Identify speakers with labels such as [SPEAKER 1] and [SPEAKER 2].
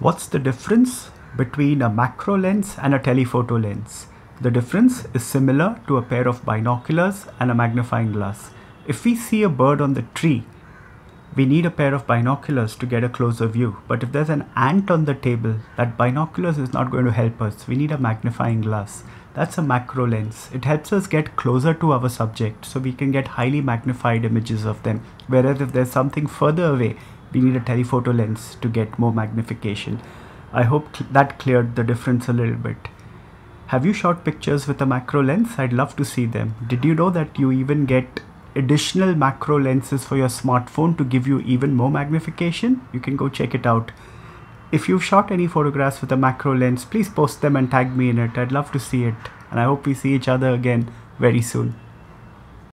[SPEAKER 1] What's the difference between a macro lens and a telephoto lens? The difference is similar to a pair of binoculars and a magnifying glass. If we see a bird on the tree, we need a pair of binoculars to get a closer view. But if there's an ant on the table, that binoculars is not going to help us. We need a magnifying glass. That's a macro lens. It helps us get closer to our subject so we can get highly magnified images of them. Whereas if there's something further away, we need a telephoto lens to get more magnification. I hope that cleared the difference a little bit. Have you shot pictures with a macro lens? I'd love to see them. Did you know that you even get additional macro lenses for your smartphone to give you even more magnification? You can go check it out. If you've shot any photographs with a macro lens, please post them and tag me in it. I'd love to see it. And I hope we see each other again very soon.